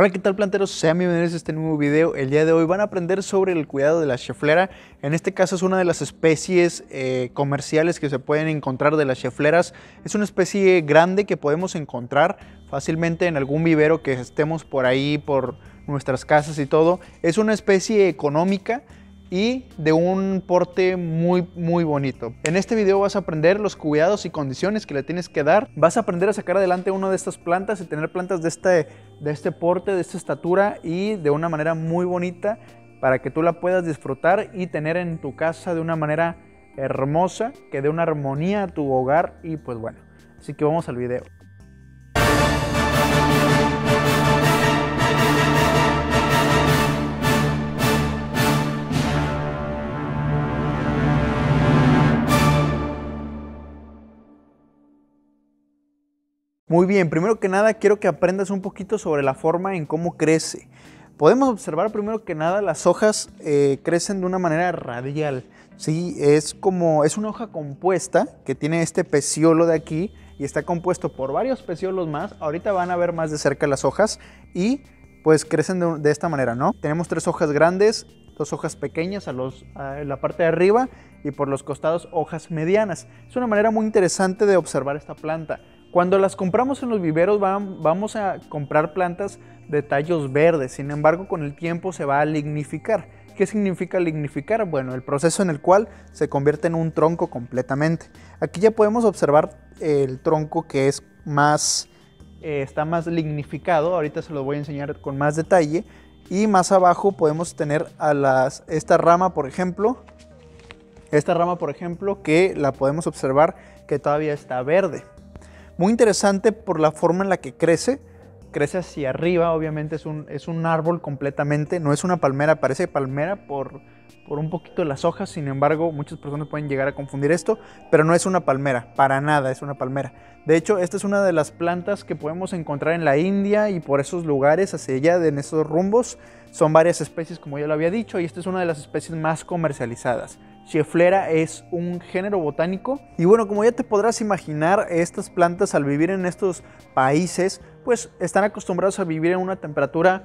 Hola, ¿qué tal planteros? Sean bienvenidos a este nuevo video. El día de hoy van a aprender sobre el cuidado de la cheflera. En este caso es una de las especies eh, comerciales que se pueden encontrar de las chefleras. Es una especie grande que podemos encontrar fácilmente en algún vivero que estemos por ahí, por nuestras casas y todo. Es una especie económica y de un porte muy muy bonito. En este video vas a aprender los cuidados y condiciones que le tienes que dar. Vas a aprender a sacar adelante una de estas plantas y tener plantas de este, de este porte, de esta estatura y de una manera muy bonita para que tú la puedas disfrutar y tener en tu casa de una manera hermosa, que dé una armonía a tu hogar y pues bueno. Así que vamos al video. Muy bien, primero que nada quiero que aprendas un poquito sobre la forma en cómo crece. Podemos observar primero que nada las hojas eh, crecen de una manera radial. Sí, es como, es una hoja compuesta que tiene este peciolo de aquí y está compuesto por varios peciolos más. Ahorita van a ver más de cerca las hojas y pues crecen de, esta manera, ¿no? Tenemos tres hojas grandes, dos hojas pequeñas a, los, la parte de arriba y por los costados hojas medianas. Es una manera muy interesante de observar esta planta. Cuando las compramos en los viveros vamos a comprar plantas de tallos verdes, sin embargo con el tiempo se va a lignificar. ¿Qué significa lignificar? Bueno, el proceso en el cual se convierte en un tronco completamente. Aquí ya podemos observar el tronco que es más, eh, está más lignificado, ahorita se lo voy a enseñar con más detalle. Y más abajo podemos tener a las, esta rama, por ejemplo, esta rama, por ejemplo, que la podemos observar que todavía está verde. Muy interesante por la forma en la que crece. Crece hacia arriba, obviamente es un, es un árbol completamente, no es una palmera, parece palmera por, por un poquito de las hojas, sin embargo muchas personas pueden llegar a confundir esto, pero no es una palmera, para nada es una palmera. De hecho, esta es una de las plantas que podemos encontrar en la India y por esos lugares, hacia allá, en esos rumbos, son varias especies como ya lo había dicho y esta es una de las especies más comercializadas. Chiflera es un género botánico y bueno, como ya te podrás imaginar, estas plantas al vivir en estos países, pues están acostumbrados a vivir en una temperatura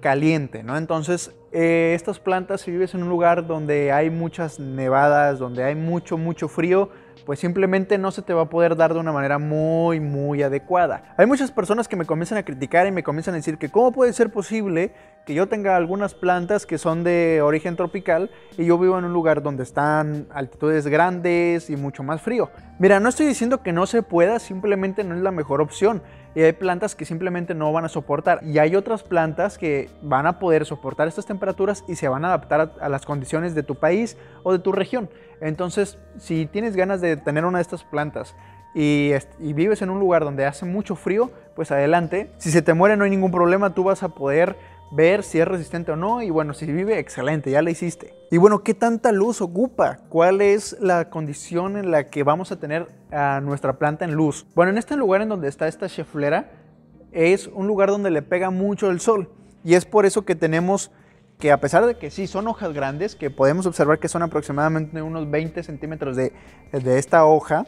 caliente, ¿no? Entonces, eh, estas plantas, si vives en un lugar donde hay muchas nevadas, donde hay mucho, mucho frío, pues simplemente no se te va a poder dar de una manera muy, muy adecuada. Hay muchas personas que me comienzan a criticar y me comienzan a decir que cómo puede ser posible que yo tenga algunas plantas que son de origen tropical y yo vivo en un lugar donde están altitudes grandes y mucho más frío. Mira, no estoy diciendo que no se pueda, simplemente no es la mejor opción. Y hay plantas que simplemente no van a soportar. Y hay otras plantas que van a poder soportar estas temperaturas y se van a adaptar a, las condiciones de tu país o de tu región. Entonces, si tienes ganas de tener una de estas plantas y, y, vives en un lugar donde hace mucho frío, pues adelante. Si se te muere no hay ningún problema, tú vas a poder ver si es resistente o no y bueno, si vive, excelente, ya la hiciste. Y bueno, ¿qué tanta luz ocupa? ¿Cuál es la condición en la que vamos a tener a nuestra planta en luz? Bueno, en este lugar en donde está esta cheflera es un lugar donde le pega mucho el sol y es por eso que tenemos que a pesar de que sí son hojas grandes, que podemos observar que son aproximadamente unos 20 centímetros de, de esta hoja,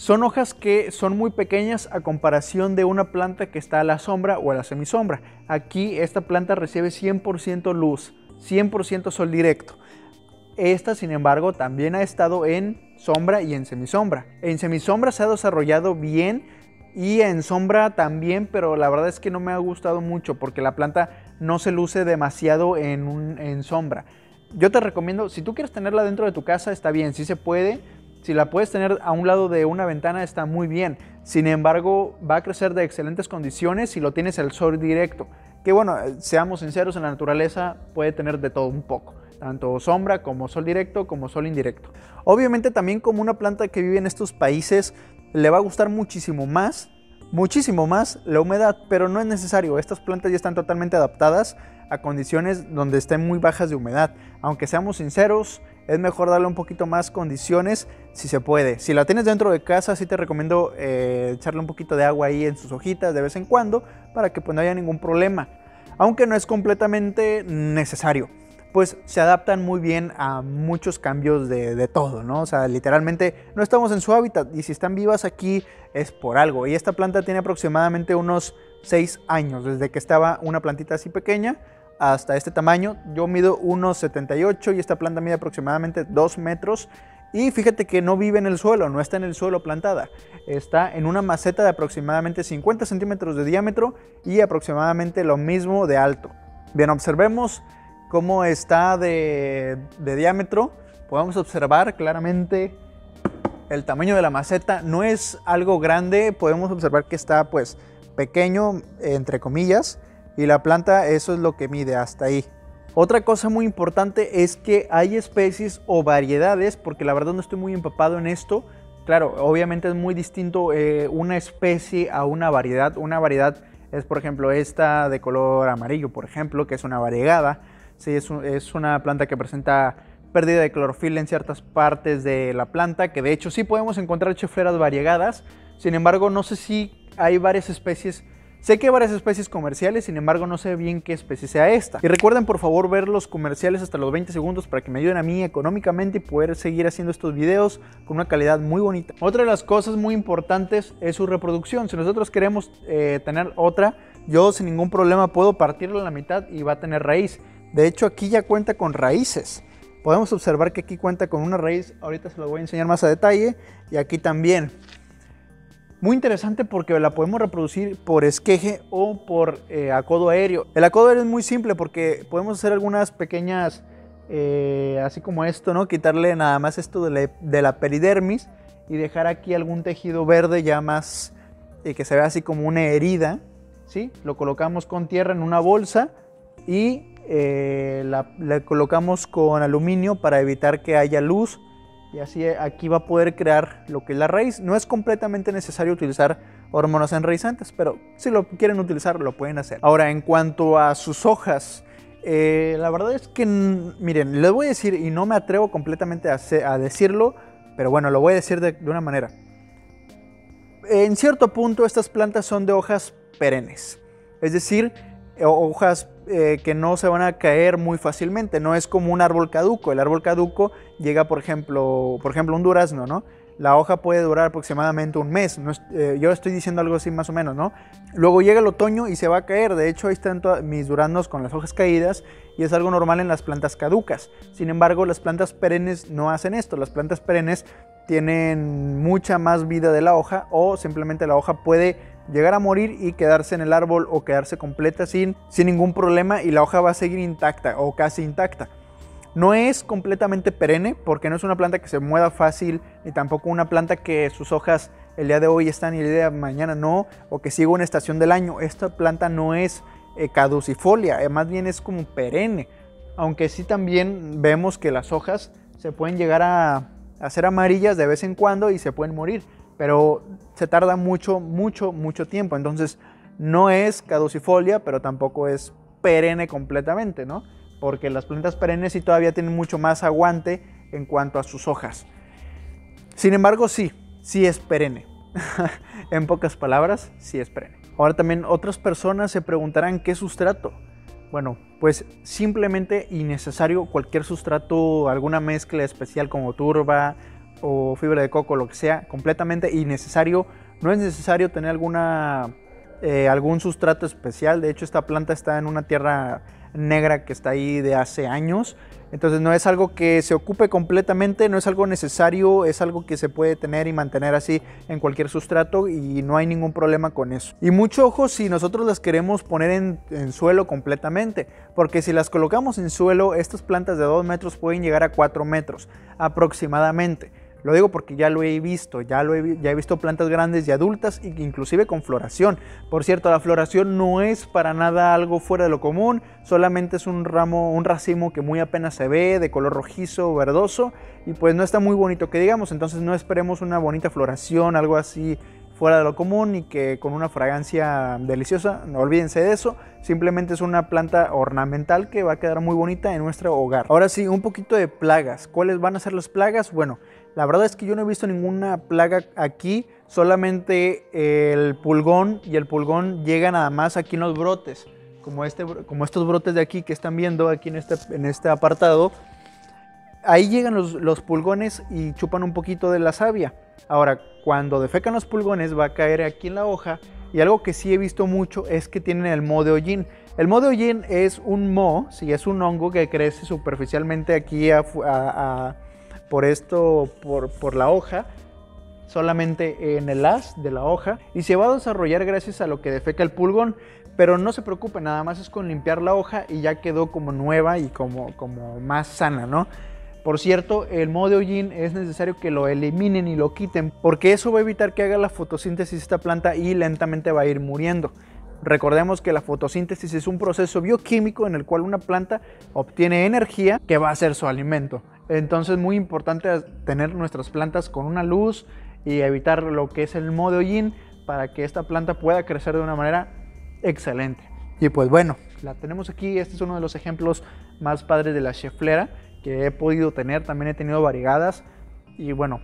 son hojas que son muy pequeñas a comparación de una planta que está a la sombra o a la semisombra. Aquí esta planta recibe 100% luz, 100% sol directo. Esta, sin embargo, también ha estado en sombra y en semisombra. En semisombra se ha desarrollado bien y en sombra también, pero la verdad es que no me ha gustado mucho porque la planta no se luce demasiado en, sombra. Yo te recomiendo, si tú quieres tenerla dentro de tu casa, está bien, sí se puede, si la puedes tener a un lado de una ventana está muy bien. Sin embargo, va a crecer de excelentes condiciones si lo tienes al sol directo. Que bueno, seamos sinceros, en la naturaleza puede tener de todo un poco. Tanto sombra como sol directo como sol indirecto. Obviamente también como una planta que vive en estos países le va a gustar muchísimo más, muchísimo más la humedad, pero no es necesario. Estas plantas ya están totalmente adaptadas a condiciones donde estén muy bajas de humedad. Aunque seamos sinceros, es mejor darle un poquito más condiciones si se puede. Si la tienes dentro de casa, sí te recomiendo eh, echarle un poquito de agua ahí en sus hojitas de vez en cuando para que pues, no haya ningún problema. Aunque no es completamente necesario. pues se adaptan muy bien a muchos cambios de, de, todo, ¿no? O sea, literalmente no estamos en su hábitat y si están vivas aquí es por algo. Y esta planta tiene aproximadamente unos 6 años, desde que estaba una plantita así pequeña hasta este tamaño. Yo mido 1,78 y esta planta mide aproximadamente 2 metros. Y fíjate que no vive en el suelo, no está en el suelo plantada. Está en una maceta de aproximadamente 50 centímetros de diámetro y aproximadamente lo mismo de alto. Bien, observemos cómo está de, de diámetro. Podemos observar claramente el tamaño de la maceta. No es algo grande, podemos observar que está pues pequeño, entre comillas. Y la planta eso es lo que mide hasta ahí. Otra cosa muy importante es que hay especies o variedades, porque la verdad no estoy muy empapado en esto. Claro, obviamente es muy distinto eh, una especie a una variedad. Una variedad es, por ejemplo, esta de color amarillo, por ejemplo, que es una variegada. Sí, es, una planta que presenta pérdida de clorofila en ciertas partes de la planta, que de hecho sí podemos encontrar chifleras variegadas. Sin embargo, no sé si hay varias especies Sé que hay varias especies comerciales, sin embargo no sé bien qué especie sea esta. Y recuerden por favor ver los comerciales hasta los 20 segundos para que me ayuden a mí económicamente y poder seguir haciendo estos videos con una calidad muy bonita. Otra de las cosas muy importantes es su reproducción. Si nosotros queremos eh, tener otra, yo sin ningún problema puedo partirla a la mitad y va a tener raíz. De hecho aquí ya cuenta con raíces. Podemos observar que aquí cuenta con una raíz, ahorita se lo voy a enseñar más a detalle, y aquí también. Muy interesante porque la podemos reproducir por esqueje o por eh, acodo aéreo. El acodo aéreo es muy simple porque podemos hacer algunas pequeñas, eh, así como esto, ¿no? Quitarle nada más esto de la, peridermis y dejar aquí algún tejido verde ya más, eh, que se vea así como una herida, ¿sí? Lo colocamos con tierra en una bolsa y la colocamos con aluminio para evitar que haya luz y así aquí va a poder crear lo que es la raíz. No es completamente necesario utilizar hormonas enraizantes, pero si lo quieren utilizar lo pueden hacer. Ahora, en cuanto a sus hojas, eh, la verdad es que, miren, les voy a decir, y no me atrevo completamente a, decirlo, pero bueno, lo voy a decir de, de una manera. En cierto punto, estas plantas son de hojas perennes, es decir, hojas eh, que no se van a caer muy fácilmente. No es como un árbol caduco. El árbol caduco llega, por ejemplo, por ejemplo un durazno, ¿no? La hoja puede durar aproximadamente un mes. Eh, yo estoy diciendo algo así más o menos, ¿no? Luego llega el otoño y se va a caer. De hecho, ahí están mis duraznos con las hojas caídas y es algo normal en las plantas caducas. Sin embargo, las plantas perennes no hacen esto. Las plantas perennes tienen mucha más vida de la hoja o simplemente la hoja puede llegar a morir y quedarse en el árbol o quedarse completa sin, sin ningún problema y la hoja va a seguir intacta o casi intacta. No es completamente perenne porque no es una planta que se mueva fácil ni tampoco una planta que sus hojas el día de hoy están y el día de mañana no o que siga una estación del año. Esta planta no es eh, caducifolia, eh, más bien es como perenne. Aunque sí también vemos que las hojas se pueden llegar a hacer amarillas de vez en cuando y se pueden morir pero se tarda mucho, mucho, mucho tiempo. Entonces, no es caducifolia, pero tampoco es perenne completamente, ¿no? Porque las plantas perennes sí todavía tienen mucho más aguante en cuanto a sus hojas. Sin embargo, sí, sí es perenne. en pocas palabras, sí es perenne. Ahora también otras personas se preguntarán qué sustrato. Bueno, pues simplemente innecesario cualquier sustrato, alguna mezcla especial como turba, o fibra de coco, lo que sea, completamente innecesario. No es necesario tener alguna, eh, algún sustrato especial. De hecho, esta planta está en una tierra negra que está ahí de hace años. Entonces no es algo que se ocupe completamente, no es algo necesario, es algo que se puede tener y mantener así en cualquier sustrato y no hay ningún problema con eso. Y mucho ojo si nosotros las queremos poner en, en suelo completamente, porque si las colocamos en suelo, estas plantas de 2 metros pueden llegar a 4 metros aproximadamente. Lo digo porque ya lo he visto, ya, lo he, ya he visto plantas grandes y adultas, inclusive con floración. Por cierto, la floración no es para nada algo fuera de lo común, solamente es un ramo, un racimo que muy apenas se ve, de color rojizo, verdoso, y pues no está muy bonito que digamos, entonces no esperemos una bonita floración, algo así fuera de lo común y que con una fragancia deliciosa, no olvídense de eso, simplemente es una planta ornamental que va a quedar muy bonita en nuestro hogar. Ahora sí, un poquito de plagas. ¿Cuáles van a ser las plagas? Bueno, la verdad es que yo no he visto ninguna plaga aquí, solamente el pulgón y el pulgón llega nada más aquí en los brotes. como, este, como estos brotes de aquí que están viendo aquí en este, en este apartado, ahí llegan los, los, pulgones y chupan un poquito de la savia. Ahora, cuando defecan los pulgones va a caer aquí en la hoja y algo que sí he visto mucho es que tienen el moho de hollín. El moho de hollín es un moho, sí, es un hongo que crece superficialmente aquí por esto, por, la hoja, solamente en el as de la hoja y se va a desarrollar gracias a lo que defeca el pulgón. Pero no se preocupe, nada más es con limpiar la hoja y ya quedó como nueva y como, como más sana, ¿no? Por cierto, el modo de hollín es necesario que lo eliminen y lo quiten porque eso va a evitar que haga la fotosíntesis esta planta y lentamente va a ir muriendo. Recordemos que la fotosíntesis es un proceso bioquímico en el cual una planta obtiene energía que va a ser su alimento. Entonces muy importante tener nuestras plantas con una luz y evitar lo que es el modo hollín para que esta planta pueda crecer de una manera excelente. Y pues bueno, la tenemos aquí, este es uno de los ejemplos más padres de la cheflera que he podido tener, también he tenido variegadas y bueno,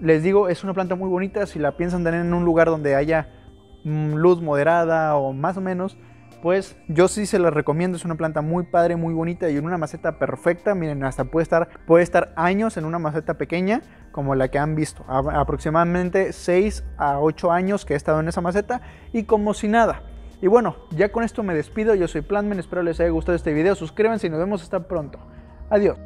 les digo, es una planta muy bonita, si la piensan tener en un lugar donde haya mm, luz moderada o más o menos, pues yo sí se la recomiendo, es una planta muy padre, muy bonita y en una maceta perfecta, miren, hasta puede estar, puede estar años en una maceta pequeña como la que han visto, aproximadamente 6 a 8 años que he estado en esa maceta y como si nada. Y bueno, ya con esto me despido, yo soy Plantman, espero les haya gustado este video, suscríbanse y nos vemos hasta pronto. Adiós.